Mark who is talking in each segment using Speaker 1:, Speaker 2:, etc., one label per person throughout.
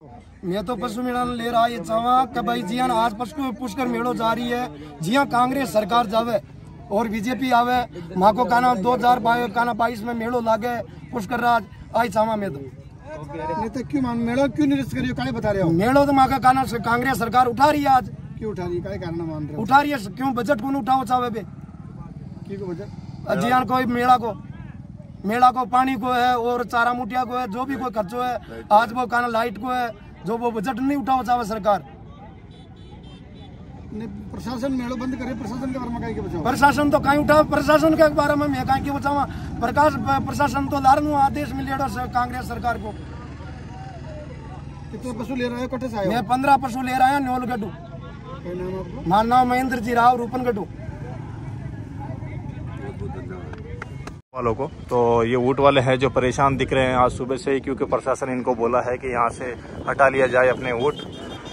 Speaker 1: मैं तो पशु मेला ले रहा ये चाहवा कि भाई जियान आज पशु पुष्कर मेड़ो जा रही है। जिया कांग्रेस सरकार जावे और बीजेपी आवे माँ को काना दो हज़ार काना बाईस में मेड़ो लागे पुष्कर राज आई चाहवा मैं तो।
Speaker 2: नहीं तो क्यों मान मेड़ा क्यों निरस्त करियो काहे बता रहे हो?
Speaker 1: मेड़ो तो माँ का काना कांग्रेस सरकार उठा रही है आज।
Speaker 2: क्यों उठा रही है? कारण मान? रहे
Speaker 1: उठा रही है क्यों बजट को उठाओ चावे पे
Speaker 2: की को वजह
Speaker 1: जियान कोई मेला को मेला को पानी को है और चारा मुठिया को है जो भी कोई खर्चो है आज वो काना लाइट को है जो वो बजट नहीं उठाओ चावे सरकार।
Speaker 2: प्रशासन मेड़ो बंद करे प्रशासन के बारे में बचाओ?
Speaker 1: प्रशासन तो कहीं उठा प्रशासन के बारे में मैं कहीं की बचावा? प्रकाश प्रशासन तो लारनु आदेश मिलेगा से कांग्रेस सरकार को।
Speaker 2: कितने पशु ले रहे हो? कटे से
Speaker 1: मैं पंद्रह पशु ले रहा है न्योल गड्डू।
Speaker 2: नाम
Speaker 1: महेंद्र जी राव रूपन गड्डू।
Speaker 3: वालों को। तो ये ऊँट वाले हैं जो परेशान दिख रहे हैं आज सुबह से ही क्योंकि प्रशासन इनको बोला है कि यहाँ से हटा लिया जाए अपने ऊँट।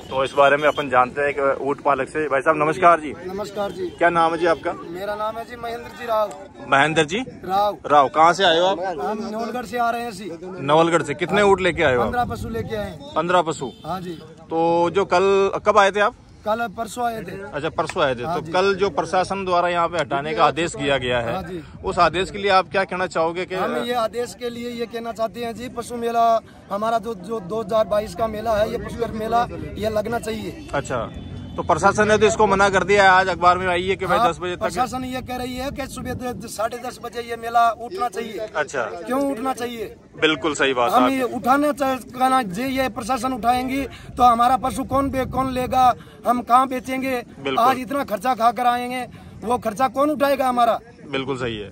Speaker 3: तो इस बारे में अपन जानते हैं कि ऊँट पालक से। भाई साहब नमस्कार जी।
Speaker 1: नमस्कार जी।
Speaker 3: क्या नाम है जी आपका?
Speaker 1: मेरा नाम है जी महेंद्र जी राव।
Speaker 3: महेंद्र जी?
Speaker 1: राव।
Speaker 3: राव कहाँ से आए हो आप?
Speaker 1: हम न्योलगढ़ से आ रहे हैं
Speaker 3: नवलगढ़ से। कितने ऊँट लेके आए हो
Speaker 1: पंद्रह पशु लेके आए
Speaker 3: पंद्रह पशु।
Speaker 1: हाँ जी।
Speaker 3: तो जो कल कब आए थे आप?
Speaker 1: कल परसों आए थे।
Speaker 3: अच्छा परसों आए थे।
Speaker 1: हाँ
Speaker 3: तो कल जो प्रशासन द्वारा यहाँ पे हटाने का आदेश किया गया है
Speaker 1: हाँ
Speaker 3: उस आदेश के लिए आप क्या कहना चाहोगे कि
Speaker 1: हम ये आदेश के लिए ये कहना चाहते हैं जी पशु मेला हमारा जो जो 2022 का मेला है ये पशु मेला ये लगना चाहिए।
Speaker 3: अच्छा। तो प्रशासन ने तो इसको मना कर दिया है। आज अखबार में आई है कि भाई
Speaker 1: हाँ,
Speaker 3: दस बजे तक
Speaker 1: प्रशासन ये कह रही है कि सुबह साढ़े दस बजे ये मेला उठना चाहिए।
Speaker 3: अच्छा।
Speaker 1: क्यों उठना चाहिए?
Speaker 3: बिल्कुल सही बात
Speaker 1: हम ये उठाना कहना जे ये प्रशासन उठाएँगी तो हमारा पशु कौन बे कौन लेगा? हम कहाँ बेचेंगे? आज इतना खर्चा खा कर आएँगे। वो खर्चा कौन उठाएगा हमारा?
Speaker 3: बिल्कुल सही है।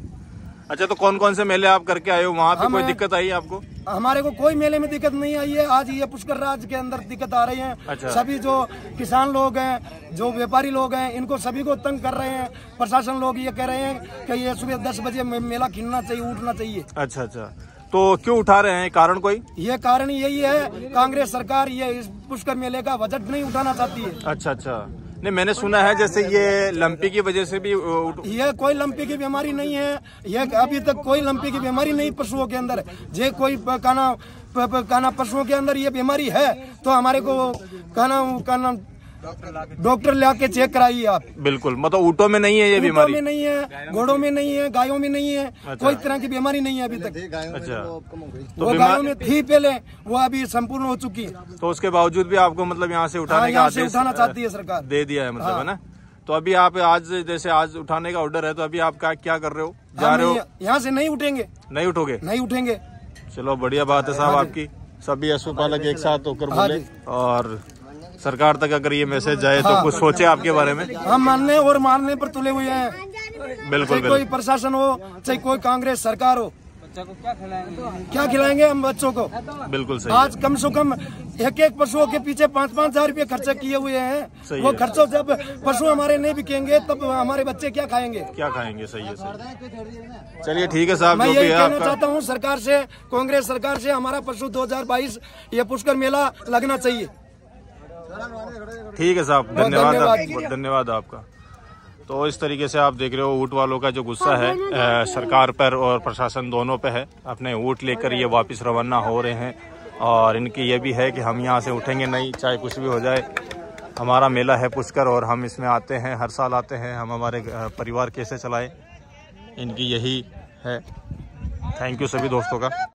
Speaker 3: अच्छा तो कौन कौन से मेले आप करके आए हो? वहाँ पे कोई दिक्कत आई आपको?
Speaker 1: हमारे को कोई मेले में दिक्कत नहीं आई है। आज ये पुष्कर राज के अंदर दिक्कत आ रही है।
Speaker 3: अच्छा।
Speaker 1: सभी जो किसान लोग हैं जो व्यापारी लोग हैं इनको सभी को तंग कर रहे हैं। प्रशासन लोग ये कह रहे हैं कि ये सुबह दस बजे मेला खिलना चाहिए उठना चाहिए।
Speaker 3: अच्छा अच्छा। तो क्यों उठा रहे हैं? कारण कोई?
Speaker 1: ये कारण यही है कांग्रेस सरकार ये इस पुष्कर मेले का बजट नहीं उठाना चाहती है।
Speaker 3: अच्छा अच्छा। नहीं, मैंने सुना है जैसे ये लंपी की वजह से भी यह
Speaker 1: ये कोई लंपी की बीमारी नहीं है। ये अभी तक कोई लंपी की बीमारी नहीं पशुओं के अंदर। जे कोई कहना काना पशुओं के अंदर ये बीमारी है तो हमारे को कहना काना डॉक्टर ला के चेक कराइए। आप।
Speaker 3: बिल्कुल मतलब ऊँटों में नहीं है ये बीमारी।
Speaker 1: में नहीं है घोड़ों में नहीं है गायों में नहीं है कोई तरह की बीमारी नहीं है अभी तक।
Speaker 3: अच्छा।
Speaker 1: वो गायों में थी पहले वो अभी संपूर्ण हो चुकी। है
Speaker 3: तो उसके बावजूद भी आपको मतलब यहाँ से
Speaker 1: हाँ,
Speaker 3: उठाने का आदेश
Speaker 1: उठाना चाहती है सरकार।
Speaker 3: दे दिया है मतलब
Speaker 1: हाँ।
Speaker 3: है ना? तो अभी आप आज जैसे आज उठाने का ऑर्डर है तो अभी आप क्या क्या कर रहे हो? जा रहे हो?
Speaker 1: यहाँ से नहीं उठेंगे।
Speaker 3: नहीं उठोगे?
Speaker 1: नहीं उठेंगे।
Speaker 3: चलो बढ़िया बात है साहब आपकी। सभी पशुपालक एक साथ होकर
Speaker 1: हाँ
Speaker 3: बोले और सरकार तक अगर ये मैसेज जाए तो
Speaker 1: हाँ।
Speaker 3: कुछ सोचे आपके बारे में?
Speaker 1: हम मानने और मानने पर तुले हुए हैं।
Speaker 3: बिल्कुल
Speaker 1: कोई प्रशासन हो चाहे कोई कांग्रेस सरकार हो। क्या खिलाएँगे हम बच्चों को?
Speaker 3: बिल्कुल सही
Speaker 1: आज कम से कम एक एक पशुओं के पीछे पाँच पाँच हज़ार रूपए खर्चा किए हुए हैं। वो
Speaker 3: है।
Speaker 1: खर्चों जब पशु हमारे नहीं बिकेंगे तब हमारे बच्चे क्या खाएँगे?
Speaker 3: क्या खाएँगे? सही है सही चलिए ठीक है साहब
Speaker 1: मैं यही कहना चाहता हूँ सरकार से कांग्रेस सरकार से हमारा पशु 2022 ये पुष्कर मेला लगना चाहिए।
Speaker 3: ठीक है साहब धन्यवाद
Speaker 1: धन्यवाद।
Speaker 3: आप- बहुत धन्यवाद आपका। तो इस तरीके से आप देख रहे हो ऊँट वालों का जो गुस्सा है अ, सरकार पर और प्रशासन दोनों पे है। अपने ऊँट लेकर ये वापस रवाना हो रहे हैं और इनकी ये भी है कि हम यहाँ से उठेंगे नहीं चाहे कुछ भी हो जाए। हमारा मेला है पुष्कर और हम इसमें आते हैं हर साल आते हैं। हम हमारे परिवार कैसे चलाएँ इनकी यही है। थैंक यू सभी दोस्तों का।